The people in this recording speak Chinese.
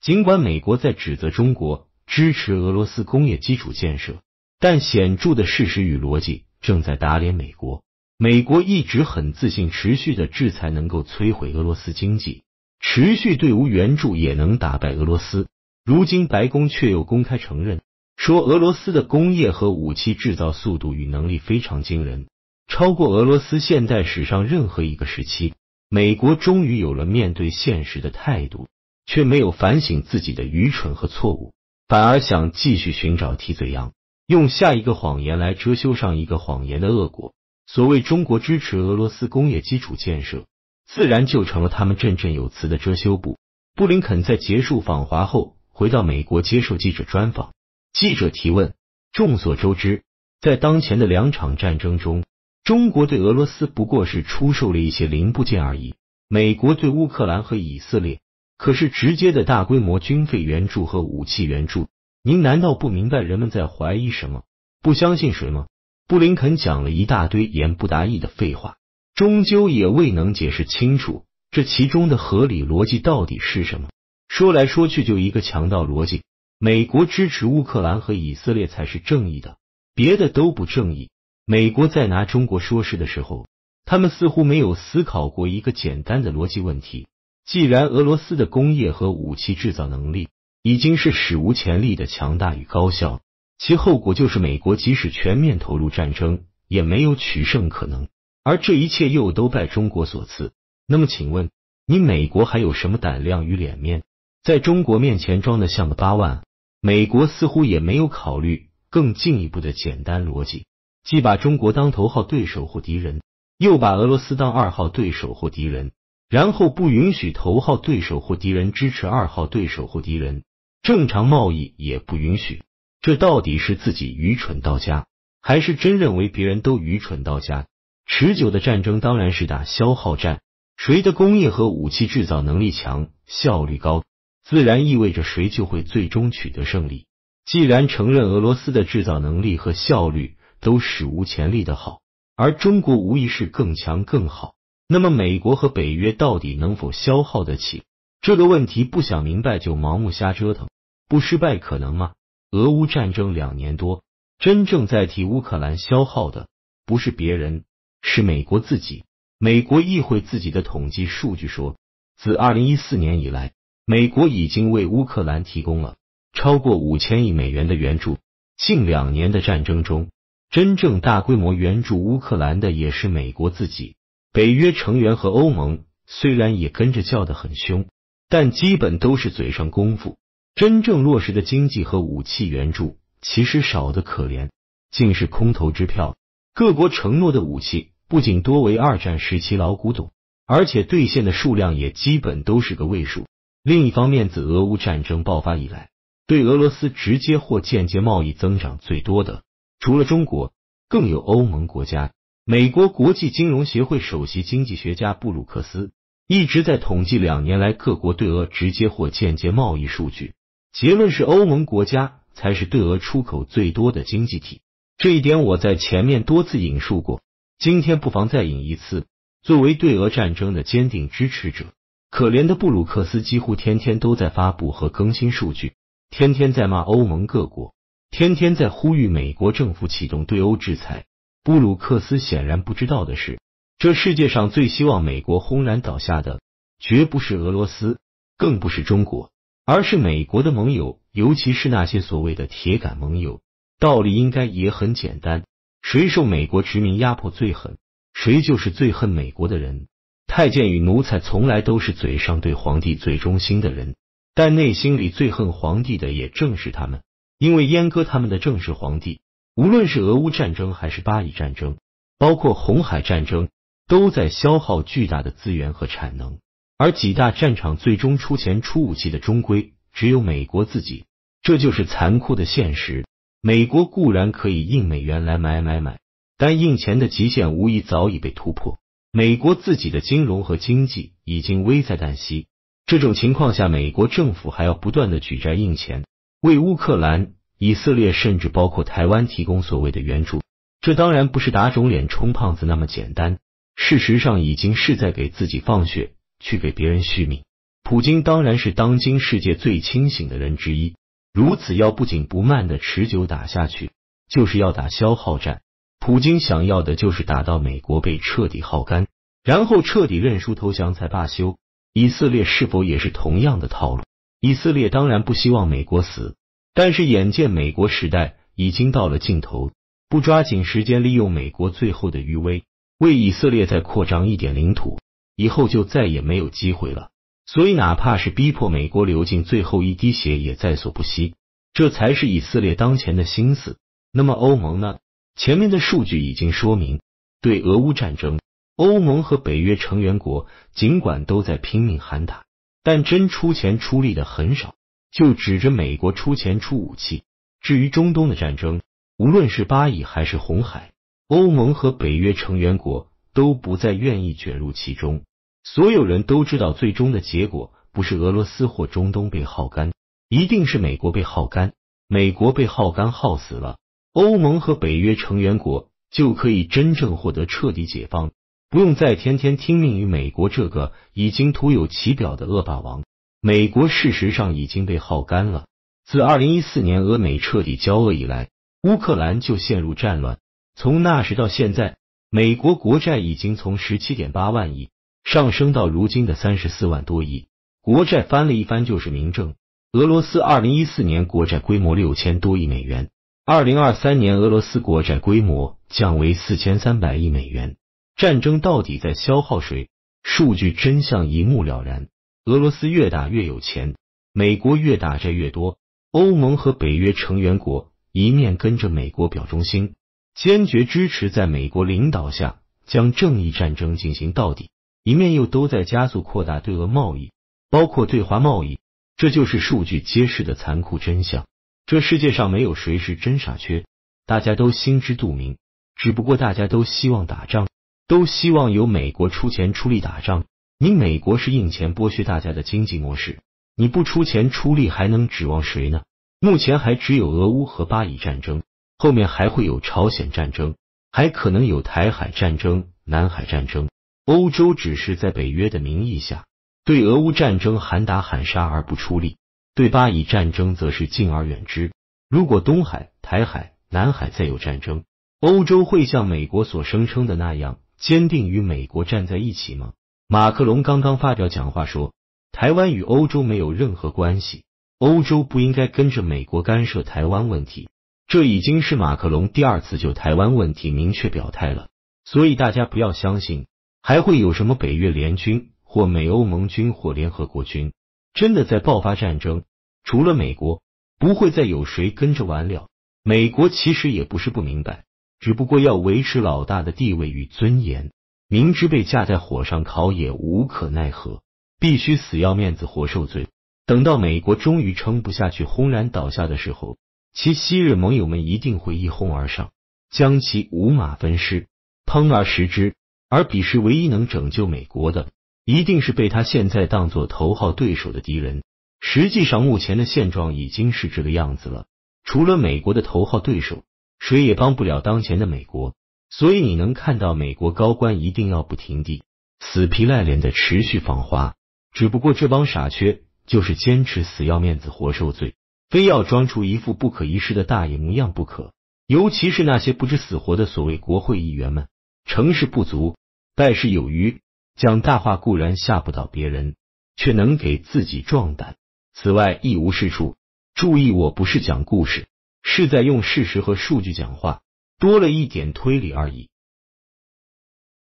尽管美国在指责中国支持俄罗斯工业基础建设，但显著的事实与逻辑正在打脸美国。美国一直很自信，持续的制裁能够摧毁俄罗斯经济，持续对乌援助也能打败俄罗斯。如今白宫却又公开承认，说俄罗斯的工业和武器制造速度与能力非常惊人，超过俄罗斯现代史上任何一个时期。美国终于有了面对现实的态度，却没有反省自己的愚蠢和错误，反而想继续寻找替罪羊，用下一个谎言来遮羞上一个谎言的恶果。所谓中国支持俄罗斯工业基础建设，自然就成了他们振振有词的遮羞布。布林肯在结束访华后，回到美国接受记者专访。记者提问：众所周知，在当前的两场战争中，中国对俄罗斯不过是出售了一些零部件而已；美国对乌克兰和以色列可是直接的大规模军费援助和武器援助。您难道不明白人们在怀疑什么？不相信谁吗？布林肯讲了一大堆言不达意的废话，终究也未能解释清楚这其中的合理逻辑到底是什么。说来说去就一个强盗逻辑：美国支持乌克兰和以色列才是正义的，别的都不正义。美国在拿中国说事的时候，他们似乎没有思考过一个简单的逻辑问题：既然俄罗斯的工业和武器制造能力已经是史无前例的强大与高效。其后果就是美国即使全面投入战争，也没有取胜可能，而这一切又都拜中国所赐。那么，请问你美国还有什么胆量与脸面，在中国面前装的像个八万？美国似乎也没有考虑更进一步的简单逻辑，既把中国当头号对手或敌人，又把俄罗斯当二号对手或敌人，然后不允许头号对手或敌人支持二号对手或敌人，正常贸易也不允许。这到底是自己愚蠢到家，还是真认为别人都愚蠢到家？持久的战争当然是打消耗战，谁的工业和武器制造能力强、效率高，自然意味着谁就会最终取得胜利。既然承认俄罗斯的制造能力和效率都史无前例的好，而中国无疑是更强更好，那么美国和北约到底能否消耗得起这个问题？不想明白就盲目瞎折腾，不失败可能吗？俄乌战争两年多，真正在替乌克兰消耗的不是别人，是美国自己。美国议会自己的统计数据说，自二零一四年以来，美国已经为乌克兰提供了超过五千亿美元的援助。近两年的战争中，真正大规模援助乌克兰的也是美国自己。北约成员和欧盟虽然也跟着叫得很凶，但基本都是嘴上功夫。真正落实的经济和武器援助其实少得可怜，竟是空头支票。各国承诺的武器不仅多为二战时期老古董，而且兑现的数量也基本都是个位数。另一方面，自俄乌战争爆发以来，对俄罗斯直接或间接贸易增长最多的，除了中国，更有欧盟国家。美国国际金融协会首席经济学家布鲁克斯一直在统计两年来各国对俄直接或间接贸易数据。结论是，欧盟国家才是对俄出口最多的经济体。这一点我在前面多次引述过，今天不妨再引一次。作为对俄战争的坚定支持者，可怜的布鲁克斯几乎天天都在发布和更新数据，天天在骂欧盟各国，天天在呼吁美国政府启动对欧制裁。布鲁克斯显然不知道的是，这世界上最希望美国轰然倒下的，绝不是俄罗斯，更不是中国。而是美国的盟友，尤其是那些所谓的铁杆盟友。道理应该也很简单：谁受美国殖民压迫最狠，谁就是最恨美国的人。太监与奴才从来都是嘴上对皇帝最忠心的人，但内心里最恨皇帝的也正是他们，因为阉割他们的正是皇帝。无论是俄乌战争还是巴以战争，包括红海战争，都在消耗巨大的资源和产能。而几大战场最终出钱出武器的，终归只有美国自己，这就是残酷的现实。美国固然可以印美元来买买买，但印钱的极限无疑早已被突破。美国自己的金融和经济已经危在旦夕。这种情况下，美国政府还要不断的举债印钱，为乌克兰、以色列，甚至包括台湾提供所谓的援助。这当然不是打肿脸充胖子那么简单，事实上已经是在给自己放血。去给别人续命。普京当然是当今世界最清醒的人之一。如此要不紧不慢的持久打下去，就是要打消耗战。普京想要的就是打到美国被彻底耗干，然后彻底认输投降才罢休。以色列是否也是同样的套路？以色列当然不希望美国死，但是眼见美国时代已经到了尽头，不抓紧时间利用美国最后的余威，为以色列再扩张一点领土，以后就再也没有机会了。所以，哪怕是逼迫美国流尽最后一滴血，也在所不惜。这才是以色列当前的心思。那么，欧盟呢？前面的数据已经说明，对俄乌战争，欧盟和北约成员国尽管都在拼命喊打，但真出钱出力的很少，就指着美国出钱出武器。至于中东的战争，无论是巴以还是红海，欧盟和北约成员国都不再愿意卷入其中。所有人都知道，最终的结果不是俄罗斯或中东被耗干，一定是美国被耗干。美国被耗干耗死了，欧盟和北约成员国就可以真正获得彻底解放，不用再天天听命于美国这个已经徒有其表的恶霸王。美国事实上已经被耗干了。自二零一四年俄美彻底交恶以来，乌克兰就陷入战乱。从那时到现在，美国国债已经从十七点八万亿。上升到如今的三十四万多亿，国债翻了一番就是明证。俄罗斯二零一四年国债规模六千多亿美元，二零二三年俄罗斯国债规模降为四千三百亿美元。战争到底在消耗谁？数据真相一目了然。俄罗斯越打越有钱，美国越打债越多，欧盟和北约成员国一面跟着美国表忠心，坚决支持在美国领导下将正义战争进行到底。一面又都在加速扩大对俄贸易，包括对华贸易，这就是数据揭示的残酷真相。这世界上没有谁是真傻缺，大家都心知肚明。只不过大家都希望打仗，都希望由美国出钱出力打仗。你美国是印钱剥削大家的经济模式，你不出钱出力，还能指望谁呢？目前还只有俄乌和巴以战争，后面还会有朝鲜战争，还可能有台海战争、南海战争。欧洲只是在北约的名义下对俄乌战争喊打喊杀而不出力，对巴以战争则是敬而远之。如果东海、台海、南海再有战争，欧洲会像美国所声称的那样坚定与美国站在一起吗？马克龙刚刚发表讲话说，台湾与欧洲没有任何关系，欧洲不应该跟着美国干涉台湾问题。这已经是马克龙第二次就台湾问题明确表态了，所以大家不要相信。还会有什么北约联军或美欧盟军或联合国军真的在爆发战争？除了美国，不会再有谁跟着完了。美国其实也不是不明白，只不过要维持老大的地位与尊严，明知被架在火上烤也无可奈何，必须死要面子活受罪。等到美国终于撑不下去轰然倒下的时候，其昔日盟友们一定会一哄而上，将其五马分尸，烹而食之。而彼时唯一能拯救美国的，一定是被他现在当作头号对手的敌人。实际上，目前的现状已经是这个样子了。除了美国的头号对手，谁也帮不了当前的美国。所以，你能看到美国高官一定要不停地死皮赖脸的持续访华。只不过这帮傻缺就是坚持死要面子活受罪，非要装出一副不可一世的大爷模样不可。尤其是那些不知死活的所谓国会议员们，成事不足。败事有余，讲大话固然吓不倒别人，却能给自己壮胆。此外一无是处。注意，我不是讲故事，是在用事实和数据讲话，多了一点推理而已。